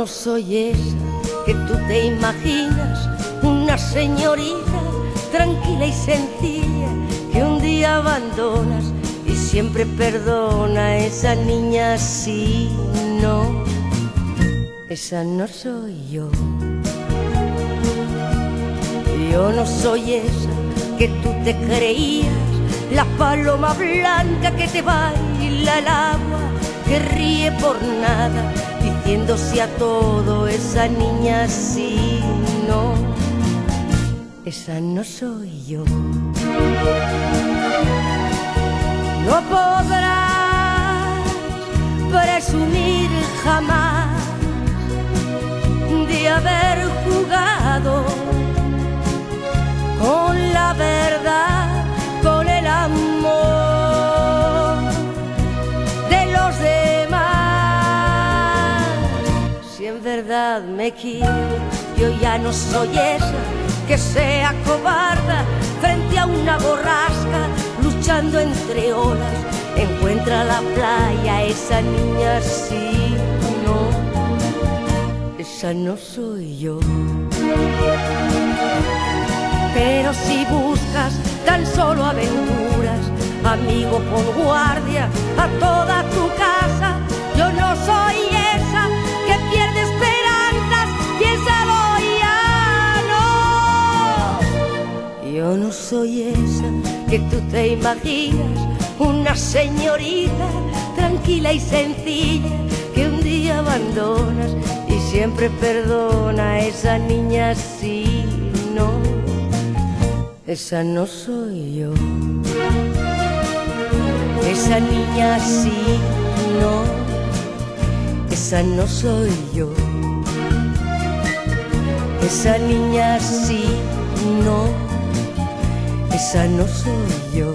no soy esa que tú te imaginas, una señorita tranquila y sencilla que un día abandonas y siempre perdona a esa niña si no. Esa no soy yo. Yo no soy esa que tú te creías, la paloma blanca que te baila el agua, que ríe por nada, diciéndose a todo esa niña sí, no. Esa no soy yo. No podrás presumir jamás de haber jugado en verdad me quieres, yo ya no soy esa que sea cobarda frente a una borrasca luchando entre olas. Encuentra la playa esa niña sí, no, esa no soy yo. Pero si buscas tan solo aventuras, amigo, pon guardia no. Soy esa que tú te imaginas, una señorita tranquila y sencilla que un día abandonas y siempre perdona a esa niña sí, no. Esa no soy yo. Esa niña sí, no. Esa no soy yo. Esa niña sí. Esa no soy yo.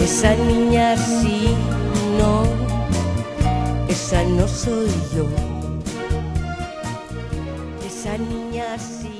Esa niña sí, no. Esa no soy yo. Esa niña sí.